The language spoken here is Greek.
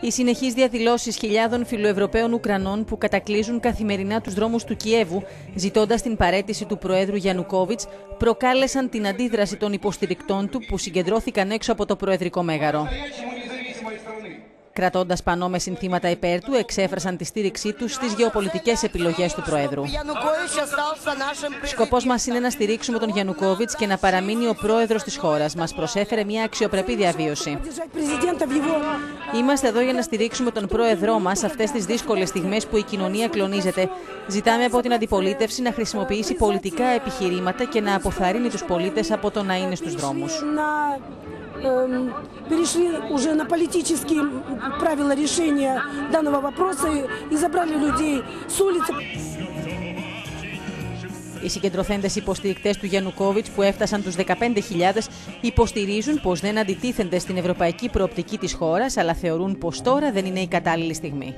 Οι συνεχείς διαδηλώσεις χιλιάδων φιλοευρωπαίων Ουκρανών που κατακλείζουν καθημερινά τους δρόμους του Κιέβου, ζητώντας την παρέτηση του Προέδρου Γιαννουκόβιτς, προκάλεσαν την αντίδραση των υποστηρικτών του που συγκεντρώθηκαν έξω από το Προεδρικό Μέγαρο. Κρατώντας πανό με συνθήματα υπέρ του, εξέφρασαν τη στήριξή τους στις γεωπολιτικές επιλογές του Προέδρου. Σκοπός μας είναι να στηρίξουμε τον Γιαννουκόβιτ και να παραμείνει ο πρόεδρος της χώρας. Μας προσέφερε μια αξιοπρεπή διαβίωση. Είμαστε εδώ για να στηρίξουμε τον πρόεδρό μας αυτές τις δύσκολες στιγμές που η κοινωνία κλονίζεται. Ζητάμε από την αντιπολίτευση να χρησιμοποιήσει πολιτικά επιχειρήματα και να αποθαρρύνει τους πολίτες από το να είναι στους δρόμους перешли уже на политические правила решения данного вопроса и забрали людей с улицы. Οι συγκεντρωθέντε υποστηρικτέ του Γιαννουκόβιτ, που έφτασαν του 15.000, υποστηρίζουν πω δεν αντιτίθενται στην ευρωπαϊκή προοπτική τη χώρα, αλλά θεωρούν πω τώρα δεν είναι η κατάλληλη στιγμή.